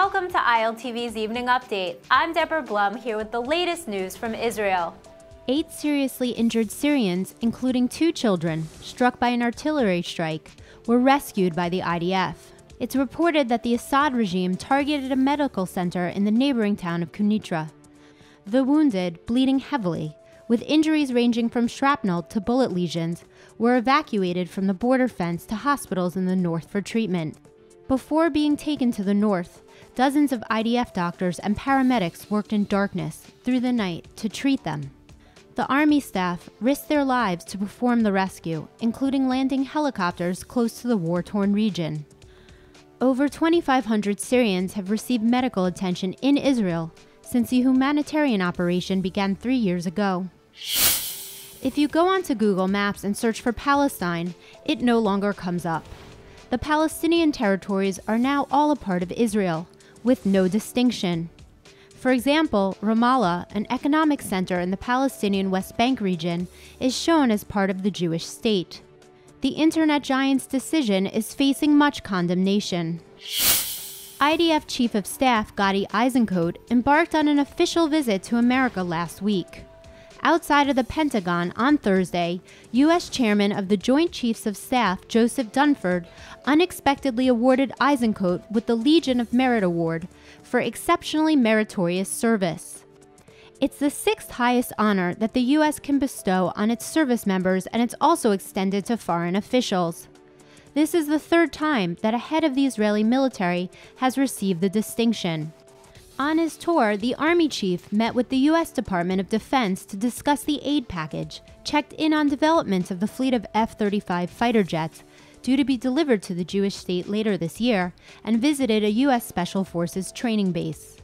ILTV's Evening Update. I'm Deborah Blum here with the latest news from Israel. Eight seriously injured Syrians, including two children, struck by an artillery strike, were rescued by the IDF. It's reported that the Assad regime targeted a medical center in the neighboring town of Quneitra. The wounded, bleeding heavily, with injuries ranging from shrapnel to bullet lesions, were evacuated from the border fence to hospitals in the north for treatment. Before being taken to the north, dozens of IDF doctors and paramedics worked in darkness through the night to treat them. The Army staff risked their lives to perform the rescue, including landing helicopters close to the war torn region. Over 2,500 Syrians have received medical attention in Israel since the humanitarian operation began three years ago. If you go onto Google Maps and search for Palestine, it no longer comes up the Palestinian territories are now all a part of Israel, with no distinction. For example, Ramallah, an economic center in the Palestinian West Bank region, is shown as part of the Jewish state. The internet giant's decision is facing much condemnation. IDF Chief of Staff Gadi Eisenkot embarked on an official visit to America last week outside of the Pentagon on Thursday, U.S. Chairman of the Joint Chiefs of Staff Joseph Dunford unexpectedly awarded Eisenkot with the Legion of Merit Award for exceptionally meritorious service. It's the sixth highest honor that the U.S. can bestow on its service members, and it's also extended to foreign officials. This is the third time that a head of the Israeli military has received the distinction. On his tour, the Army chief met with the U.S. Department of Defense to discuss the aid package, checked in on developments of the fleet of F 35 fighter jets due to be delivered to the Jewish state later this year, and visited a U.S. Special Forces training base.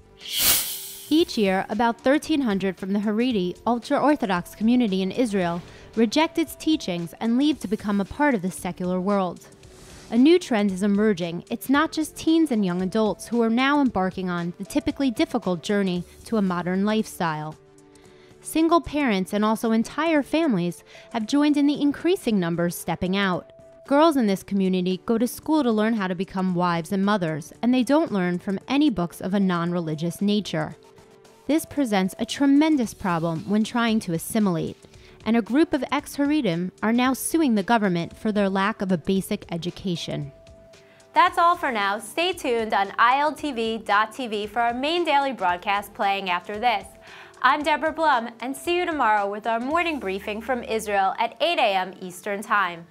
Each year, about 1,300 from the Haredi ultra Orthodox community in Israel reject its teachings and leave to become a part of the secular world. A new trend is emerging. It's not just teens and young adults who are now embarking on the typically difficult journey to a modern lifestyle. Single parents and also entire families have joined in the increasing numbers stepping out. Girls in this community go to school to learn how to become wives and mothers, and they don't learn from any books of a non religious nature. This presents a tremendous problem when trying to assimilate and a group of ex Haredim are now suing the government for their lack of a basic education. That's all for now. Stay tuned on ILTV.tv for our main daily broadcast playing after this. I'm Deborah Blum, and see you tomorrow with our morning briefing from Israel at 8 a.m. Eastern Time.